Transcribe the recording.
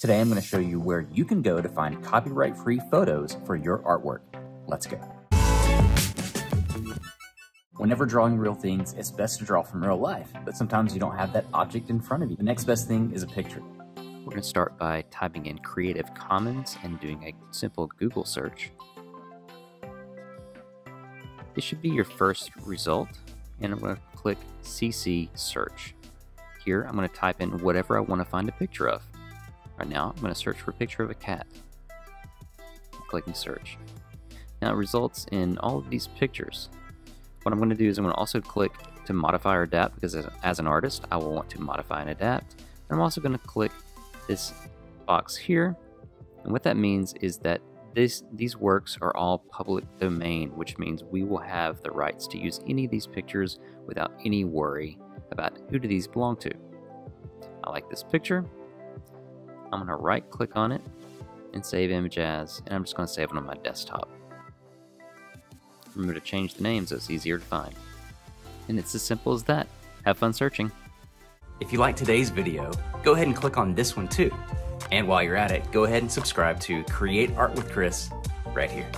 Today I'm going to show you where you can go to find copyright-free photos for your artwork. Let's go. Whenever drawing real things, it's best to draw from real life, but sometimes you don't have that object in front of you. The next best thing is a picture. We're going to start by typing in Creative Commons and doing a simple Google search. This should be your first result, and I'm going to click CC Search. Here, I'm going to type in whatever I want to find a picture of. Right now, I'm going to search for a picture of a cat. Clicking Search. Now it results in all of these pictures. What I'm going to do is I'm going to also click to modify or adapt because as, an artist, I will want to modify and adapt. And I'm also going to click this box here. And what that means is that this, these works are all public domain, which means we will have the rights to use any of these pictures without any worry about who do these belong to. I like this picture. I'm going to right click on it and save image as, and I'm just going to save it on my desktop. Remember to change the name so it's easier to find. And it's as simple as that. Have fun searching. If you like today's video, go ahead and click on this one too. And while you're at it, go ahead and subscribe to Create Art with Chris right here.